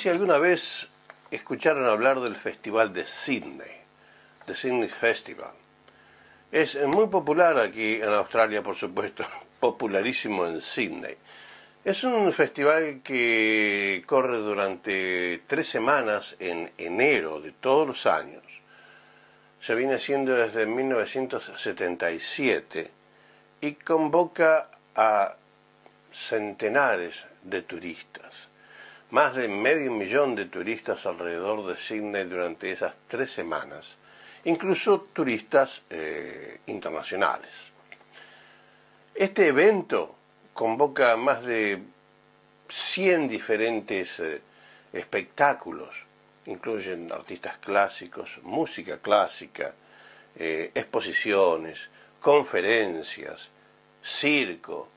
si alguna vez escucharon hablar del Festival de Sydney, de Sydney Festival. Es muy popular aquí en Australia, por supuesto, popularísimo en Sydney. Es un festival que corre durante tres semanas en enero de todos los años. Se viene haciendo desde 1977 y convoca a centenares de turistas. Más de medio millón de turistas alrededor de Sydney durante esas tres semanas, incluso turistas eh, internacionales. Este evento convoca más de 100 diferentes eh, espectáculos, incluyen artistas clásicos, música clásica, eh, exposiciones, conferencias, circo,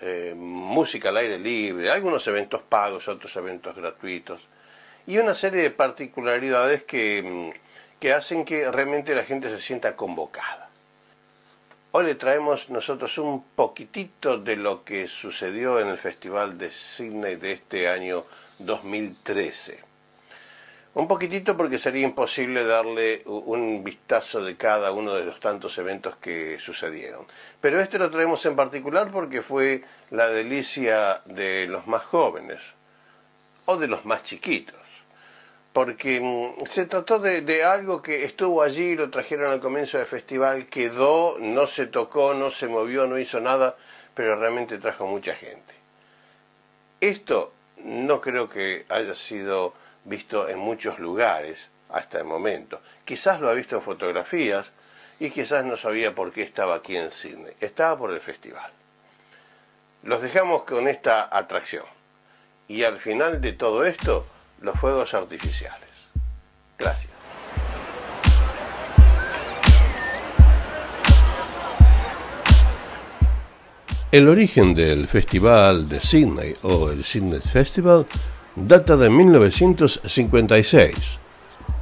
eh, música al aire libre, algunos eventos pagos, otros eventos gratuitos, y una serie de particularidades que, mm, que hacen que realmente la gente se sienta convocada. Hoy le traemos nosotros un poquitito de lo que sucedió en el Festival de Sydney de este año 2013. Un poquitito porque sería imposible darle un vistazo de cada uno de los tantos eventos que sucedieron. Pero este lo traemos en particular porque fue la delicia de los más jóvenes o de los más chiquitos. Porque mm, se trató de, algo que estuvo allí, lo trajeron al comienzo del festival, quedó, no se tocó, no se movió, no hizo nada, pero realmente trajo mucha gente. Esto no creo que haya sido visto en muchos lugares hasta el momento. Quizás lo ha visto en fotografías y quizás no sabía por qué estaba aquí en Sydney. Estaba por el festival. Los dejamos con esta atracción. Y al final de todo esto, los fuegos artificiales. Gracias. El origen del festival de Sydney o el Sydney Festival data de 1956,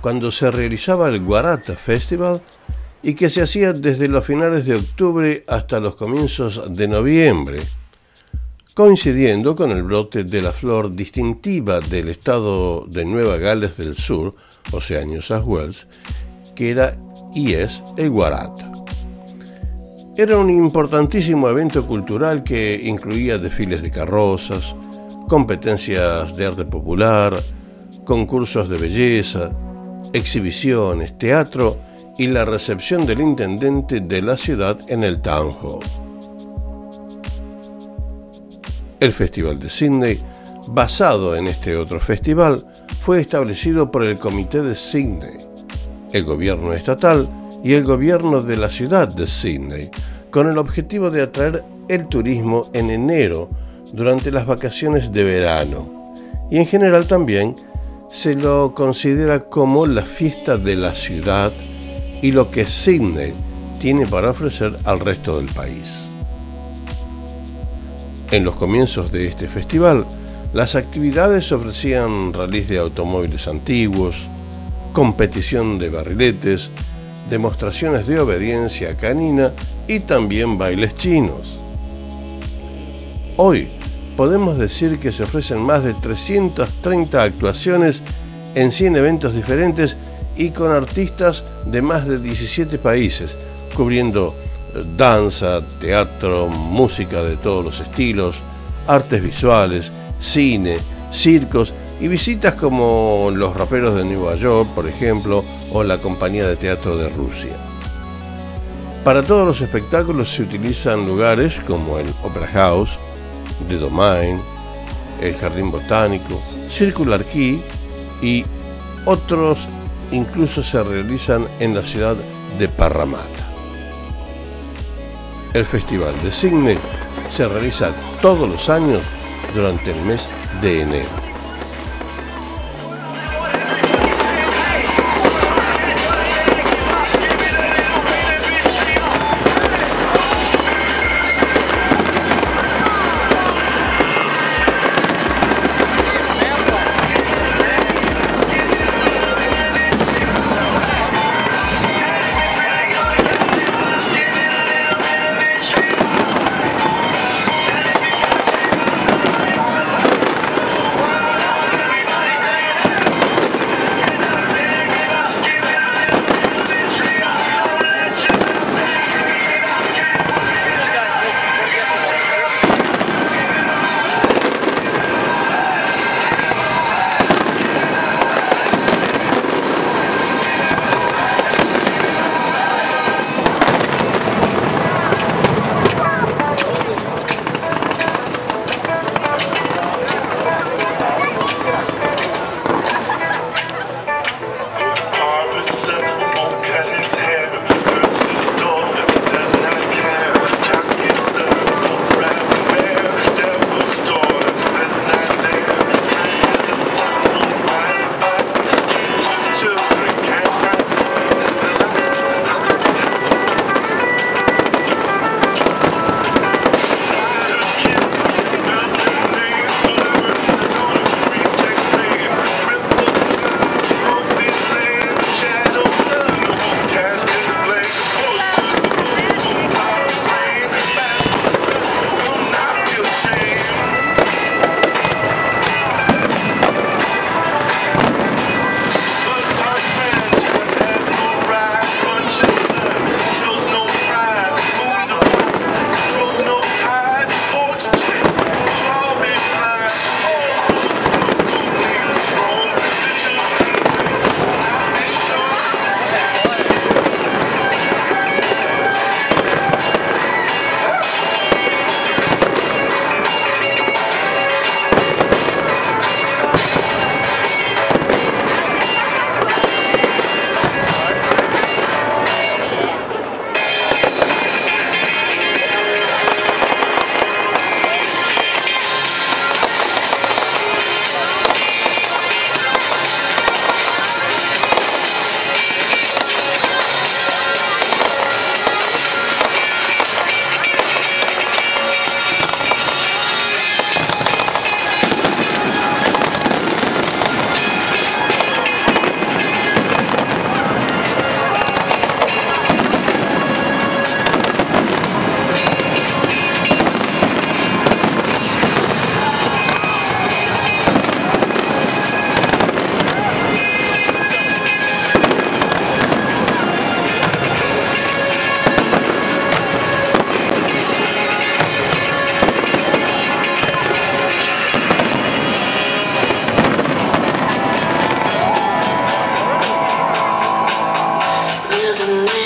cuando se realizaba el Guarata Festival y que se hacía desde los finales de octubre hasta los comienzos de noviembre, coincidiendo con el brote de la flor distintiva del estado de Nueva Gales del Sur, o sea, New South Wales, que era y es el Guarata. Era un importantísimo evento cultural que incluía desfiles de carrozas, competencias de arte popular, concursos de belleza, exhibiciones, teatro y la recepción del intendente de la ciudad en el Hall. El Festival de Sydney, basado en este otro festival, fue establecido por el Comité de Sydney, el gobierno estatal y el gobierno de la ciudad de Sydney, con el objetivo de atraer el turismo en enero durante las vacaciones de verano y en general también se lo considera como la fiesta de la ciudad y lo que Sydney tiene para ofrecer al resto del país. En los comienzos de este festival, las actividades ofrecían rallies de automóviles antiguos, competición de barriletes, demostraciones de obediencia canina y también bailes chinos. Hoy podemos decir que se ofrecen más de 330 actuaciones en 100 eventos diferentes y con artistas de más de 17 países, cubriendo eh, danza, teatro, música de todos los estilos, artes visuales, cine, circos y visitas como los raperos de Nueva York, por ejemplo, o la compañía de teatro de Rusia. Para todos los espectáculos se utilizan lugares como el Opera House, The Domain, el Jardín Botánico, Circular Key y otros incluso se realizan en la ciudad de Parramatta. El Festival de Sydney se realiza todos los años durante el mes de enero. Doesn't mean